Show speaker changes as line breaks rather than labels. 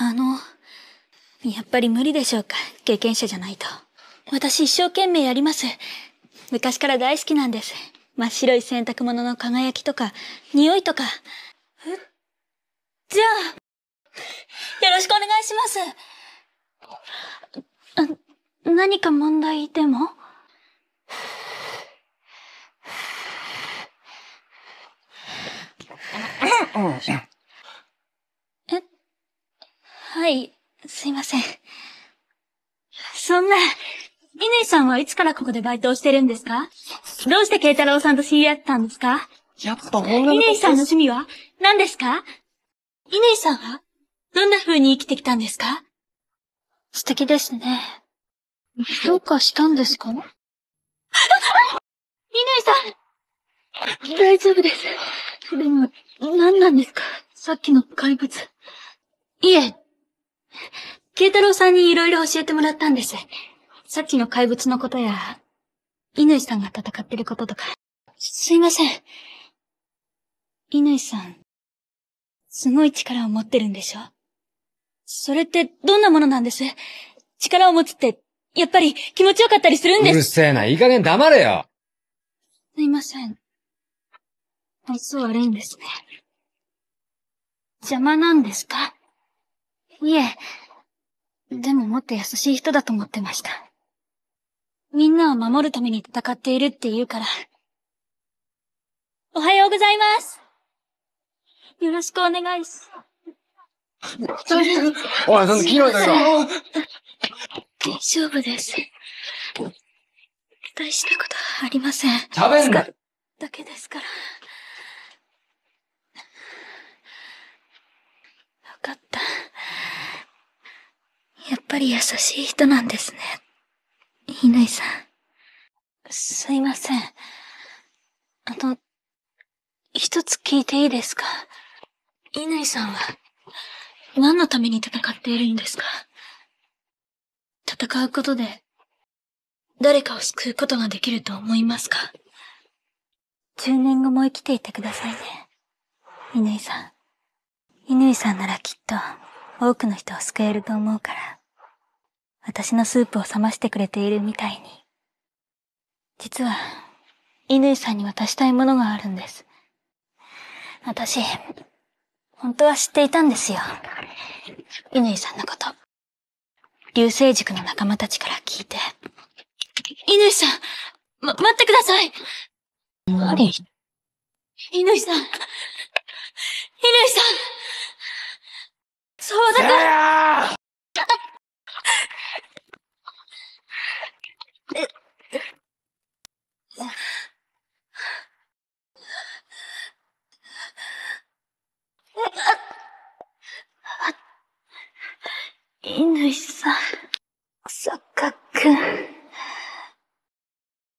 あの、やっぱり無理でしょうか？経験者じゃないと。私一生懸命やります。昔から大好きなんです。真っ白い洗濯物の輝きとか、匂いとか。え？じゃあ、よろしくお願いします。あ、何か問題でも？えはい、すいません。そんな、乾さんはいつからここでバイトをしてるんですか？どうして慶太郎さんと知り合ったんですか？
やっぱ女の
乾さんの趣味は何ですか？乾さんはどんな風に生きてきたんですか？素敵ですね。どうかしたんですか？乾さん。大丈夫です。でも、何なんですか？さっきの怪物。いえ、慶太郎さんにいろいろ教えてもらったんです。さっきの怪物のことや、乾さんが戦ってることとか。すいません。乾さん、すごい力を持ってるんでしょ？それってどんなものなんです？力を持つって、やっぱり気持ちよかったりするん
うる
です。
せえな、いい加減黙れよ
すいません。愛想悪いんですね。邪魔なんですか？いえ。でももっと優しい人だと思ってました。みんなを守るために戦っているって言うから。おはようございます。よろしくお願いし
おい、そんな黄色いのよ
大丈夫です。大したことはありません。
喋んな
だけですから。わかった。やっぱり優しい人なんですね。乾さん。すいません。あの、一つ聞いていいですか？乾さんは、何のために戦っているんですか？戦うことで、誰かを救うことができると思いますか？10年後も生きていてくださいね。乾さん。乾さんならきっと多くの人を救えると思うから。私のスープを冷ましてくれているみたいに。実は、乾さんに渡したいものがあるんです。私、本当は知っていたんですよ。乾さんのこと。流星塾の仲間たちから聞いて。乾さん、ま、待ってください何？乾さん。乾さん。そうだから。犬さん、作家くん。